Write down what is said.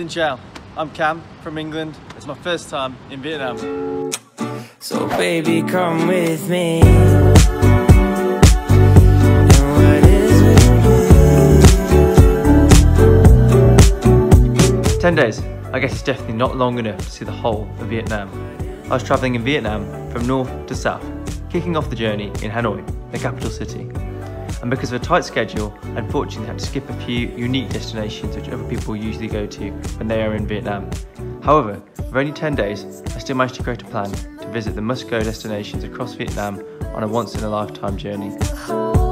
Xin chào, I'm Cam from England. It's my first time in Vietnam. So baby, come with me. 10 days. I guess it's definitely not long enough to see the whole of Vietnam. I was travelling in Vietnam from north to south, kicking off the journey in Hanoi, the capital city. And because of a tight schedule, unfortunately had to skip a few unique destinations which other people usually go to when they are in Vietnam. However, for only 10 days, I still managed to create a plan to visit the must-go destinations across Vietnam on a once-in-a-lifetime journey.